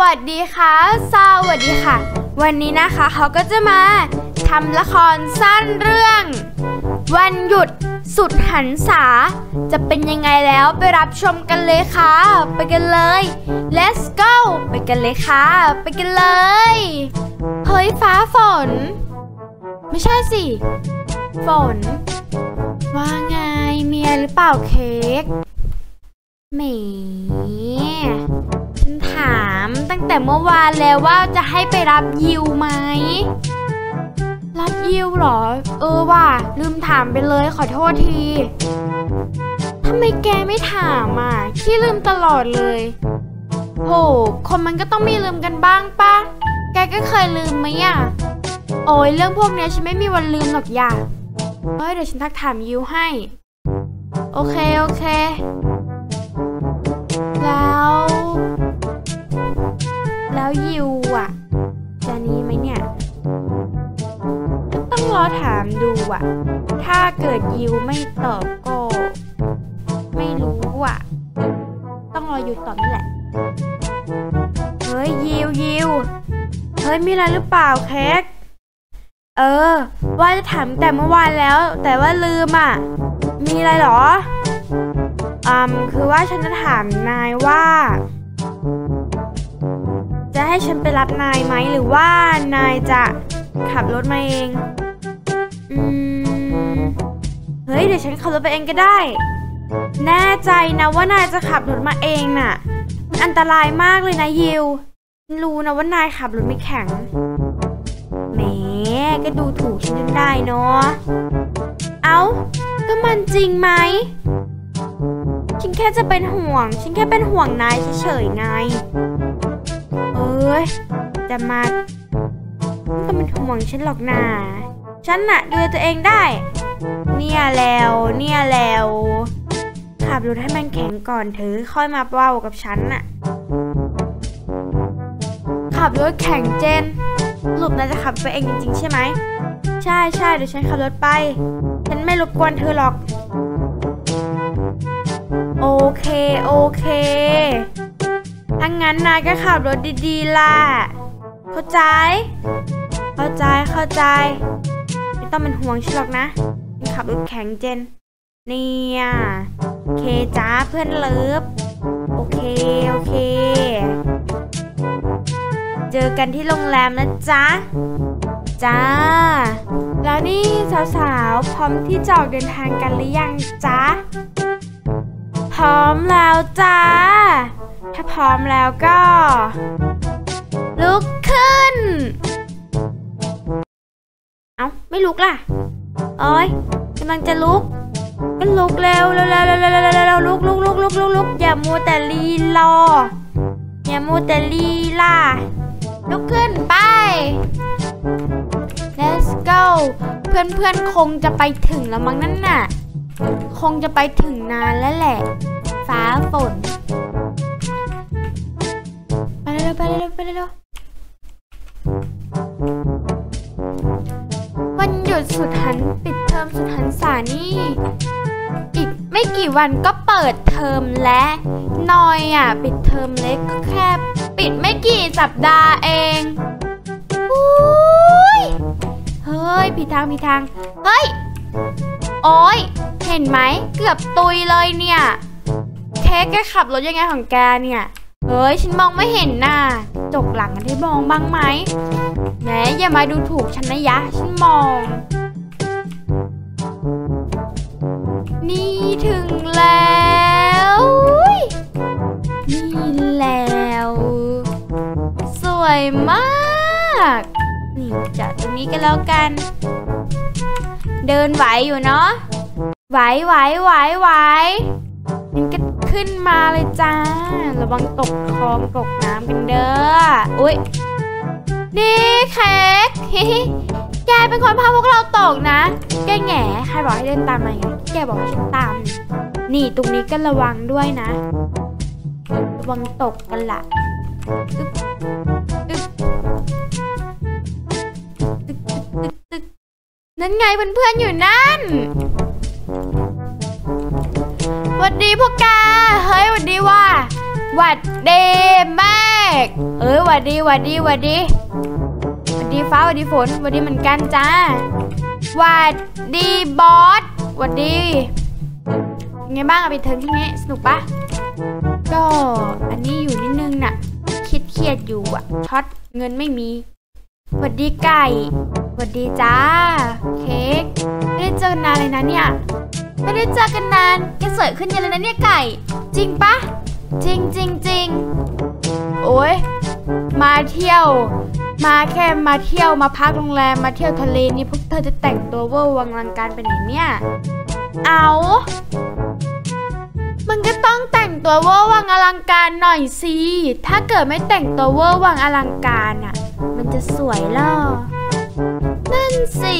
วัสดีค่ะ สวัสดีค่ะ วันนี้นะคะเขาก็จะมาทำละครสั้นเรื่อง วันหยุดสุดหันษา จะเป็นยังไงแล้วไปรับชมกันเลยค่ะ ไปกันเลย let's go ไปกันเลยค่ะ ไปกันเลย เฮ้ยฟ้าฝน ไม่ใช่สิ ฝน ว่าไงเมียหรือเปล่าเค้กแหม ฉันถามตั้งแต่เมื่อวานแล้วว่าจะให้ไปรับยิวไหม รับยิวเหรอ เออว่ะ ลืมถามไปเลยขอโทษทีทำไมแกไม่ถามอะขี้ลืมตลอดเลยโหคนมันก็ต้องมีลืมกันบ้างปะแกก็เคยลืมไหมอะ โอ้ยเรื่องพวกนี้ฉันไม่มีวันลืมหรอกอย่าเฮ้ยเดี๋ยวฉันทักถามยิวให้ โอเค โอเค แล้ว แล้วยิวอะ จะนี้ไหมเนี่ย ต้องรอถามดูอะ ถ้าเกิดยิวไม่ตอบก็ ไม่รู้อะ ต้องรออยู่ตอบนี่แหละ เฮ้ยยิวยิวเฮ้ยมีอะไรหรือเปล่าเค้กเออ ว่าจะถามแต่เมื่อวานแล้ว แต่ว่าลืมอะ มีอะไรหรออืมคือว่าฉันจะถามนายว่า จะให้ฉันไปรับนายไหมหรือว่านายจะขับรถมาเอง อืม เฮ้ย เดี๋ยวฉันขับรถไปเองก็ได้ แน่ใจนะว่านายจะขับรถมาเองน่ะ มันอันตรายมากเลยนะยิว รู้นะว่านายขับรถไม่แข็ง แหม ก็ดูถูกฉันจนได้เนาะ เอา้า ก็มันจริงไหมฉันแค่จะเป็นห่วง ฉันแค่เป็นห่วงนายเฉยๆไง เอ้ยจะมาไม่ต้องเป็นห่วงฉันหรอกนาฉันน่ะดูแลตัวเองได้ เนี่ยแล้ว เนี่ยแล้ว ขับรถให้มันแข็งก่อนเถอะค่อยมาเว้ากับฉันน่ะ ขับรถแข่งเจนสรุปนายจะขับไปเองจริงๆใช่ไหม ใช่ใช่เดี๋ยวฉันขับรถไป ฉันไม่รบกวนเธอหรอก โอเค โอเค ถ้างั้นนายก็ขับรถดีๆล่ะ เข้าใจ เข้าใจ เข้าใจ ไม่ต้องเป็นห่วงฉันหรอกนะฉันขับรถแข็งเจน เนี่ยเคจ้าเพื่อนเลิฟ โอเค โอเค เจอกันที่โรงแรมนะจ๊ะ จ้า แล้วนี่สาวๆ พร้อมที่จะออกเดินทางกันหรือยังจ๊ะ พร้อมแล้วจ้า ถ้าพร้อมแล้วก็ ลุกขึ้น เอ้า ไม่ลุกล่ะโอ้ยกำลังจะลุกก็ลุกเร็วเร็วเร็วเร็วเร็วเร็วเร็วลุกลุกลุกลุกลุกลุกอย่ามัวแต่ลีรออย่ามัวแต่ลีล่ะลุกขึ้นไป let's go เพื่อนเพื่อนคงจะไปถึงแล้วมั้งนั่นน่ะ คงจะไปถึงนานแล้วแหละ ฟ้าฝน เร็วๆไปเร็วๆไปเร็วๆวันหยุดสุดหันปิดเทอมสุดหันษานี่อีกไม่กี่วันก็เปิดเทอมและนอยอะ ปิดเทอมเล็กก็แค่ปิดไม่กี่สัปดาห์เองอุ้ยเฮ้ยผิดทางผิดทาง เฮ้ย โอ้ยเห็นไหม เกือบตุยเลยเนี่ย เค้กแกขับรถยังไงของแกเนี่ย เฮ้ยฉันมองไม่เห็นน่ะจกหลังได้มองบ้างไหมแหมอย่ามาดูถูกฉันนะยะ ฉันมอง นี่ถึงแล้ว นี่แล้ว สวยมากนี่จัดตรงนี้กันแล้วกัน เดินไหวอยู่เนาะไหวไหวไหวไหวงั้นก็ ขึ้นมาเลยจ้า ระวังตกคลองตกน้ำกันเด้อ อุ๊ยนี่เค้กฮิฮิแกเป็นคนพาพวกเราตกนะ แกแง่ใครบอกให้เดินตามมาไงแกบอกให้ฉันตาม นี่ตรงนี้ก็ระวังด้วยนะ ระวังตกกันละนั่นไงเพื่อนๆอยู่นั่น หวัดดีพวกแก เฮ้ยหวัดดีว่าหวัดดีแม่เอ้ยหวัดดีหวัดดีหวัดดีหวัดดีฟ้าหวัดดีฝนหวัดดีเหมือนกันจ้าหวัดดีบอสหวัดดีไงบ้างอะไปเทอมช่วงนี้สนุกปะก็อันนี้อยู่นิดนึงน่ะคิดเครียดอยู่อะช็อตเงินไม่มีหวัดดีไก่หวัดดีจ้า เค้กไม่ได้เจอนานเลยนะเนี่ย ไม่ได้เจอกันนานแกสวยขึ้นเยอะเลยนะเนี่ยไก่ จริงปะจริงจริงจริงโอ้ยมาเที่ยว มาแค่มาเที่ยวมาพักโรงแรมมาเที่ยวทะเลนี่พวกเธอจะแต่งตัวเวอร์วังอลังการไปไหนเนี่ย เอามันก็ต้องแต่งตัวเวอร์วังอลังการหน่อยสิ ถ้าเกิดไม่แต่งตัวเวอร์วังอลังการอะ มันจะสวยเหรอนั่นสิ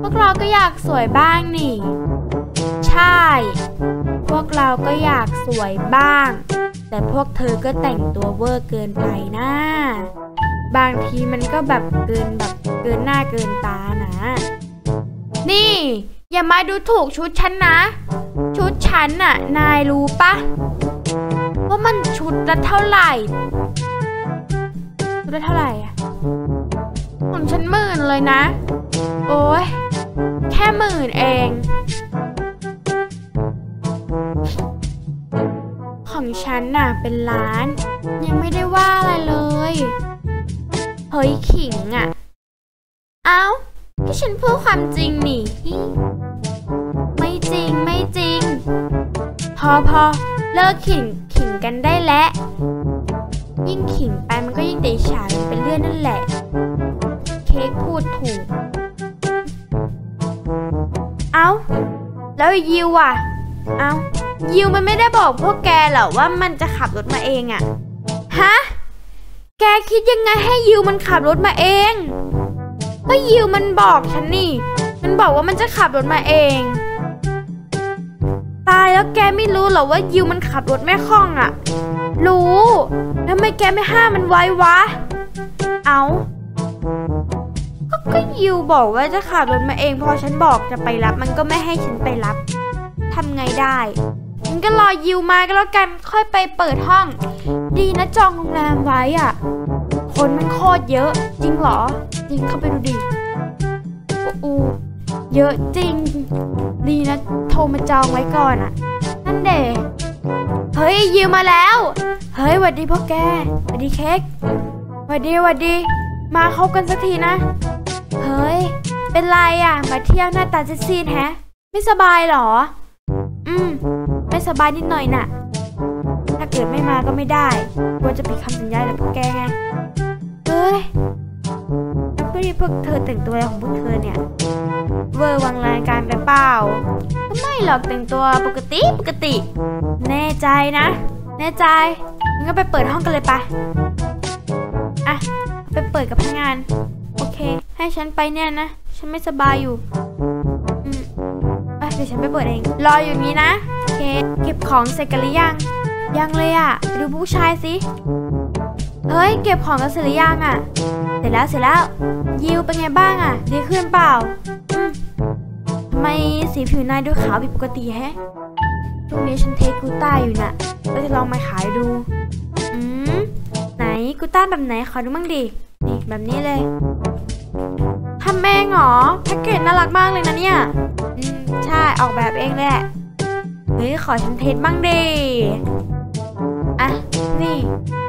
พวกเราก็อยากสวยบ้างนี่ ใช่ พวกเราก็อยากสวยบ้าง แต่พวกเธอก็แต่งตัวเวอร์เกินไปนะบางทีมันก็แบบเกินแบบเกินหน้าเกินตานะ นี่ อย่ามาดูถูกชุดฉันนะ ชุดฉันน่ะ นายรู้ปะว่ามันชุดละเท่าไหร่ ชุดละเท่าไหร่อะของฉันหมื่นเลยนะ โอ้ยแค่หมื่นเอง ของฉันน่ะเป็นล้าน ยังไม่ได้ว่าอะไรเลย เฮ้ยขิงอะ่ะ เอ้าที่ฉันพูดความจริงนี่ ไม่จริงไม่จริง พอพอเลิกขิงขิงกันได้แล้วยิ่งขิงไปมันก็ยิ่งเดชาเป็นเรื่องนั่นแหละ เค้กพูดถูก แล้วยิวอะ เอ้ายิวมันไม่ได้บอกพวกแกเหรอว่ามันจะขับรถมาเองอะฮะ แกคิดยังไงให้ยิวมันขับรถมาเอง ก็ยิวมันบอกฉันนี่ มันบอกว่ามันจะขับรถมาเอง ตายแล้วแกไม่รู้เหรอว่ายิวมันขับรถไม่คล่องอะรู้ แล้วทำไมแกไม่ห้ามมันไว้วะ เอาก็ ก็ยิวบอกว่าจะขับรถมาเองพอฉันบอกจะไปรับ มันก็ไม่ให้ฉันไปรับทำไงได้งั้นก็รอยิวมาก็แล้วกันค่อยไปเปิดห้อง ดีนะจองโรงแรมไว้อะ คนมันโคตรเยอะ จริงเหรอ จริงเข้าไปดูดิโอ้โหเยอะจริง ดีนะโทรมาจองไว้ก่อนอะ นั่นเดเฮ้ยยิวมาแล้ว เฮ้ยหวัดดีพ่อแกหวัดดีเค้กหวัดดีหวัดดี มาเข้ากันสักทีนะ เฮ้ย เป็นไรอะมาเที่ยวหน้าตาซีดๆแฮะ ไม่สบายเหรอ อืม ไม่สบายนิดหน่อยน่ะ ถ้าเกิดไม่มาก็ไม่ได้กลัวจะผิดคำสัญญากับพวกแกไง เฮ้ยแล้วพวกพวกเธอแต่งตัวอะไรของพวกเธอเนี่ย เวอร์วังรายการไปเปล่าก็ไม่หรอกแต่งตัวปกติปกติ แน่ใจนะ แน่ใจงั้นก็ไปเปิดห้องกันเลยปะอะ ไปเปิดกับพนักงาน ให้ฉันไปเนี่ยนะ ฉันไม่สบายอยู่อืมอะเดี๋ยวฉันไปเปิดเอง รออยู่นี้นะ โอเค เก็บของเสร็จกันหรือยัง ยังเลยอะไปดูผู้ชายสิเฮ้ย เก็บของกันเสร็จหรือยังอะ เสร็จแล้วเสร็จแล้ว ยิวเป็นไงบ้างอะ ดีขึ้นเปล่า อืมทำไมสีผิวนายดูขาวผิดปกติแฮะช่วงนี้ฉันเทกูต้าอยู่น่ะก็จะลองมาขายดู อืม ไหนกูต้าแบบไหน ขอดูมั่งดิ นี่แบบนี้เลย ทำเองเหรอแพ็กเกจน่ารักมากเลยนะเนี่ยอืมใช่ออกแบบเองแหละเฮ้ยขอฉันเทสบ้างดิอะนี่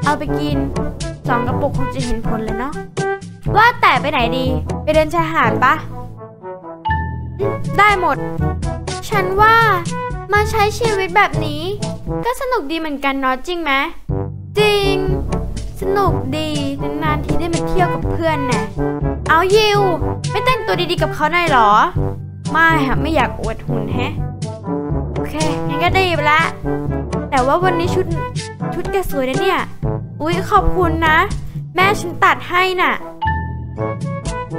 เอาไปกินสองกระปุกคงจะเห็นผลเลยเนาะว่าแต่ไปไหนดี ไปเดินชายหาดปะได้หมด ฉันว่ามาใช้ชีวิตแบบนี้ ก็สนุกดีเหมือนกันเนาะจริงไหมจริง สนุกดีนานๆทีได้มาเที่ยวกับเพื่อนน่ะ เอายิว ไม่แต่งตัวดีๆกับเขาหน่อยหรอ ไม่ค่ะไม่อยากอวดหุ่นแฮะ โอเคงั้นก็ดีไปละ แต่ว่าวันนี้ชุดชุดแกสวยนะเนี่ย อุ๊ยขอบคุณนะ แม่ฉันตัดให้น่ะ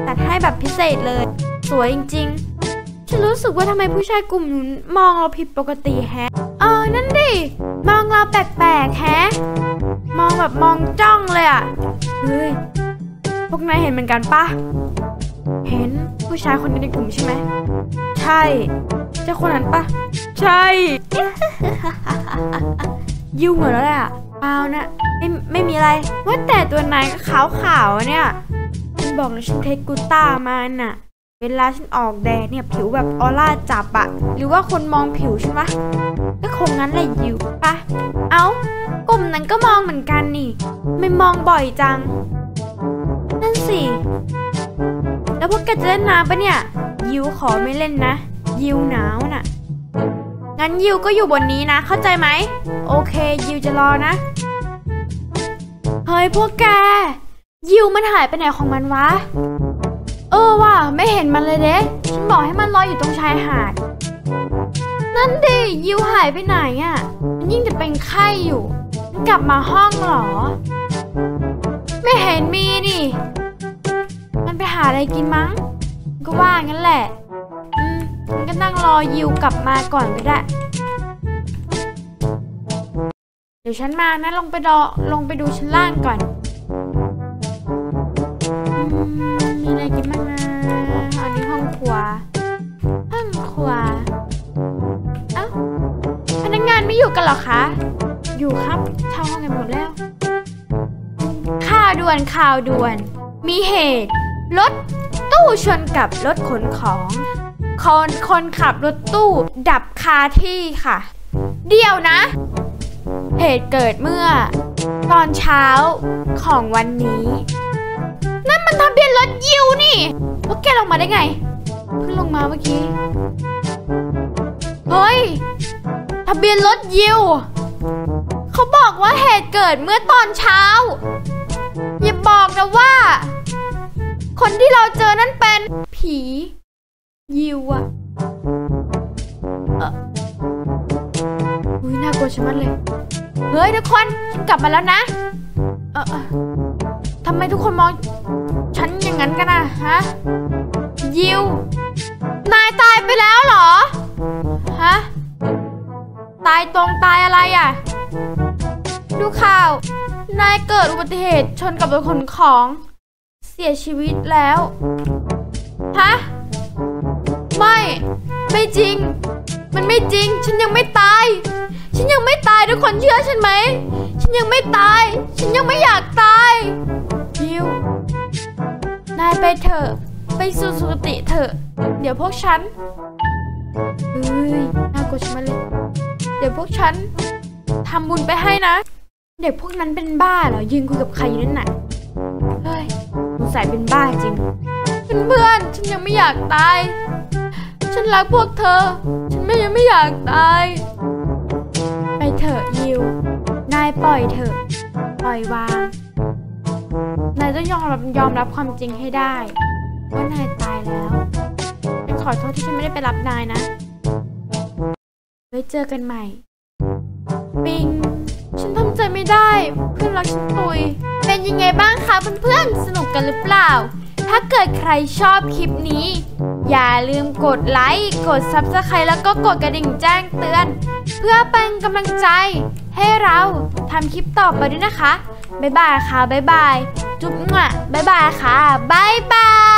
ตัดให้แบบพิเศษเลย สวยจริง ๆ ฉันรู้สึกว่าทำไมผู้ชายกลุ่มนู้นมองเราผิดปกติแฮะ เออ นั่นดิ มองเราแปลกๆแฮะ มองแบบมองจ้องเลยอะเฮ้ย พวกนายเห็นเหมือนกันปะเห็นผู้ชายคนนี้ในกลุ่มใช่ไหม ใช่เจ้าคนนั้นปะใช่ ยิวเหมือนแล้วแหละเปล่านะไม่ไม่มีอะไร ว่าแต่ตัวนายก็ขาวขาวๆเนี่ยฉันบอกแล้วฉันเทคกูต้ามาน่ะ เวลาฉันออกแดดเนี่ยผิวแบบออร่าจับอะหรือว่าคนมองผิวฉันวะก็คงงั้นแหละยิวปะ เอ้ากลุ่มนั้นก็มองเหมือนกันนี่ ไม่มองบ่อยจัง นั่นสิ แล้วพวกแกจะเล่นน้ำปะเนี่ย ยิวขอไม่เล่นนะ ยิวหนาวน่ะ งั้นยิวก็อยู่บนนี้นะ เข้าใจไหม โอเค ยิวจะรอนะ เฮ้ยพวกแก ยิวมันหายไปไหนของมันวะ เออว่ะไม่เห็นมันเลยเด้ฉันบอกให้มันรออยู่ตรงชายหาด นั่นดิยิวหายไปไหนอะ่ะ มันยิ่งจะเป็นไข้อยู่ กลับมาห้องเหรอ ไม่เห็นมีนี่ มันไปหาอะไรกินมั้ง ก็ว่างั้นแหละ อืมงั้นก็นั่งรอยิวกลับมาก่อนก็ได้ เดี๋ยวฉันมานะลงไปรอลงไปดูชั้นล่างก่อนอมมีอะไรกินบ้างนะอันนี้ห้องครัว ห้องครัว เอ้า พนักงานไม่อยู่กันหรอคะ อยู่ครับเช่าห้องกันหมดแล้ว ข่าวด่วนข่าวด่วน มีเหตุ รถตู้ชนกับรถขนของ คนคนขับรถตู้ดับคาที่ค่ะ เดี๋ยวนะ เหตุเกิดเมื่อ ตอนเช้าของวันนี้ นั่นมันทะเบียนรถยิวนี่พวกแกลงมาได้ไง เพิ่งลงมาเมื่อกี้ เฮ้ย ทะเบียนรถยิวเขาบอกว่าเหตุเกิดเมื่อตอนเช้า อย่าบอกนะว่า คนที่เราเจอนั่นเป็น ผี ยิวอะเอออุ้ยน่ากลัวชะมัดเลย เฮ้ยทุกคนกลับมาแล้วนะเออเออทำไมทุกคนมอง ฉันอย่างนั้นกันนะฮะ ยิว นายตายไปแล้วเหรอ ฮะ ตายตรงตายอะไรอะ ดูข่าว นายเกิดอุบัติเหตุชนกับรถขนของ เสียชีวิตแล้ว ฮะ ไม่ ไม่จริง มันไม่จริง ฉันยังไม่ตาย ฉันยังไม่ตายทุกคนเชื่อฉันไหม ฉันยังไม่ตาย ฉันยังไม่อยากตายยิวนายไปเถอะ ไปสู่สุคติเถอะ เดี๋ยวพวกฉันเฮ้ยน่ากลัวชะมัดเลย เดี๋ยวพวกฉันทำบุญไปให้นะ เด็กพวกนั้นเป็นบ้าเหรอยืนคุยกับใครอยู่นั่นน่ะ สัยเป็นบ้าจริง เพื่อนๆ ฉันยังไม่อยากตาย ฉันรักพวกเธอ ฉันไม่ยังไม่อยากตาย ไปเถอะยิว นายปล่อยเถอะ ปล่อยวาง นายต้องยอมรับยอมรับความจริงให้ได้ว่านายตายแล้วฉันขอโทษที่ฉันไม่ได้ไปรับนายนะ ไว้เจอกันใหม่ ปิง ฉันทำใจไม่ได้ เพื่อนรักฉันตุย เป็นยังไงบ้างคะเพื่อนๆ สนุกกันหรือเปล่า ถ้าเกิดใครชอบคลิปนี้ อย่าลืมกดไลค์ กด s u b สไครต์แล้วก็กดกระดิ่งแจ้งเตือน เพื่อเป็นกำลังใจ ให้เราทำคลิปต่อไปด้วยนะคะ บ๊ายบายค่ะ บ๊ายบาย จุ๊บมั่วบ๊ายบายค่ะ บ๊ายบาย